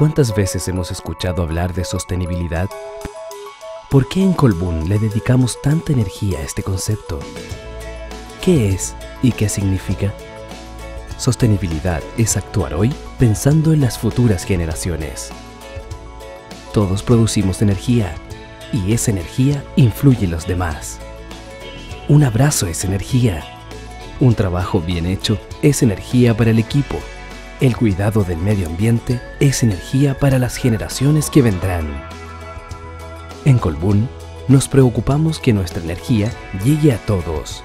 ¿Cuántas veces hemos escuchado hablar de sostenibilidad? ¿Por qué en Colbún le dedicamos tanta energía a este concepto? ¿Qué es y qué significa? Sostenibilidad es actuar hoy pensando en las futuras generaciones. Todos producimos energía y esa energía influye en los demás. Un abrazo es energía. Un trabajo bien hecho es energía para el equipo. El cuidado del medio ambiente es energía para las generaciones que vendrán. En Colbún nos preocupamos que nuestra energía llegue a todos,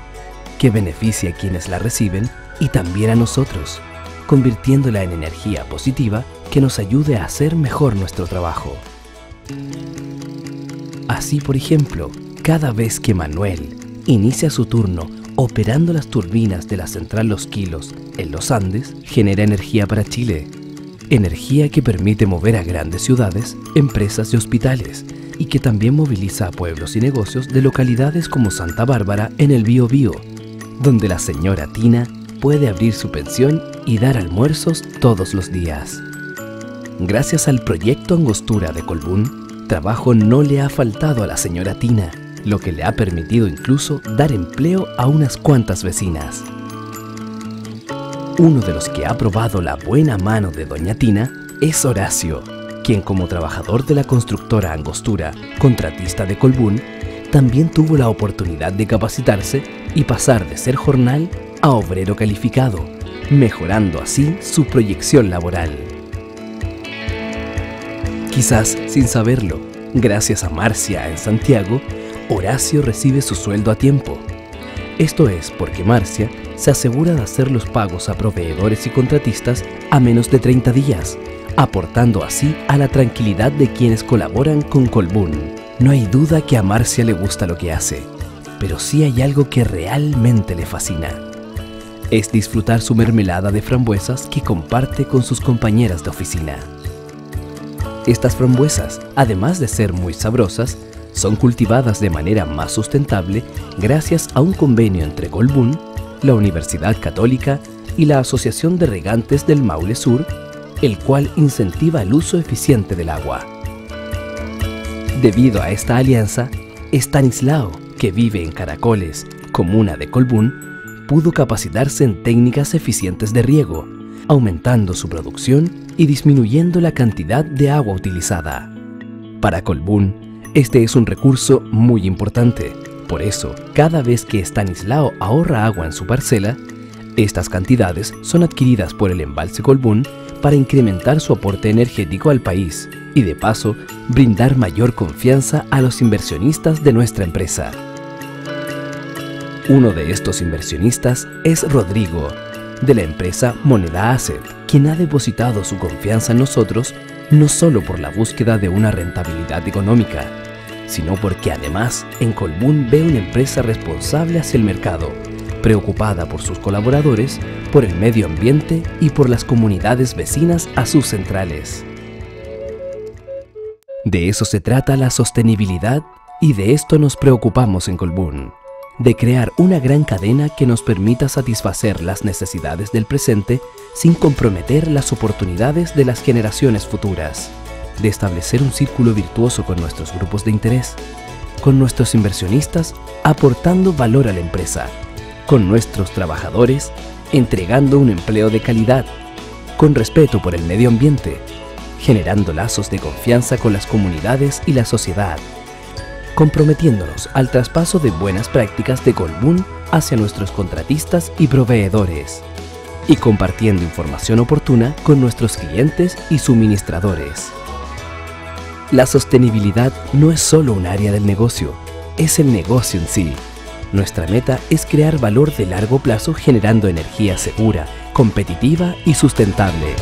que beneficie a quienes la reciben y también a nosotros, convirtiéndola en energía positiva que nos ayude a hacer mejor nuestro trabajo. Así, por ejemplo, cada vez que Manuel inicia su turno operando las turbinas de la central Los Kilos en los Andes, genera energía para Chile. Energía que permite mover a grandes ciudades, empresas y hospitales, y que también moviliza a pueblos y negocios de localidades como Santa Bárbara en el Bío Bío, donde la señora Tina puede abrir su pensión y dar almuerzos todos los días. Gracias al proyecto Angostura de Colbún, trabajo no le ha faltado a la señora Tina, lo que le ha permitido incluso dar empleo a unas cuantas vecinas. Uno de los que ha probado la buena mano de Doña Tina es Horacio, quien como trabajador de la constructora Angostura, contratista de Colbún, también tuvo la oportunidad de capacitarse y pasar de ser jornal a obrero calificado, mejorando así su proyección laboral. Quizás sin saberlo, gracias a Marcia en Santiago, Horacio recibe su sueldo a tiempo. Esto es porque Marcia se asegura de hacer los pagos a proveedores y contratistas a menos de 30 días, aportando así a la tranquilidad de quienes colaboran con Colbún. No hay duda que a Marcia le gusta lo que hace, pero sí hay algo que realmente le fascina. Es disfrutar su mermelada de frambuesas que comparte con sus compañeras de oficina. Estas frambuesas, además de ser muy sabrosas, son cultivadas de manera más sustentable gracias a un convenio entre Colbún, la Universidad Católica y la Asociación de Regantes del Maule Sur el cual incentiva el uso eficiente del agua. Debido a esta alianza, Stanislao, que vive en Caracoles, comuna de Colbún, pudo capacitarse en técnicas eficientes de riego, aumentando su producción y disminuyendo la cantidad de agua utilizada. Para Colbún, este es un recurso muy importante. Por eso, cada vez que Stanislao ahorra agua en su parcela, estas cantidades son adquiridas por el embalse Colbún para incrementar su aporte energético al país y de paso brindar mayor confianza a los inversionistas de nuestra empresa. Uno de estos inversionistas es Rodrigo, de la empresa Moneda Asset, quien ha depositado su confianza en nosotros no solo por la búsqueda de una rentabilidad económica, sino porque además en Colbún ve una empresa responsable hacia el mercado preocupada por sus colaboradores, por el medio ambiente y por las comunidades vecinas a sus centrales. De eso se trata la sostenibilidad y de esto nos preocupamos en Colbún, de crear una gran cadena que nos permita satisfacer las necesidades del presente sin comprometer las oportunidades de las generaciones futuras, de establecer un círculo virtuoso con nuestros grupos de interés, con nuestros inversionistas aportando valor a la empresa con nuestros trabajadores, entregando un empleo de calidad, con respeto por el medio ambiente, generando lazos de confianza con las comunidades y la sociedad, comprometiéndonos al traspaso de buenas prácticas de Colbún hacia nuestros contratistas y proveedores, y compartiendo información oportuna con nuestros clientes y suministradores. La sostenibilidad no es solo un área del negocio, es el negocio en sí. Nuestra meta es crear valor de largo plazo generando energía segura, competitiva y sustentable.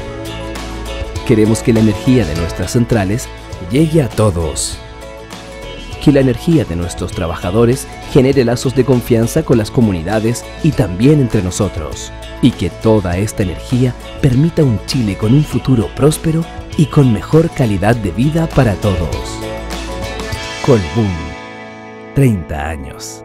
Queremos que la energía de nuestras centrales llegue a todos. Que la energía de nuestros trabajadores genere lazos de confianza con las comunidades y también entre nosotros. Y que toda esta energía permita un Chile con un futuro próspero y con mejor calidad de vida para todos. Colbún. 30 años.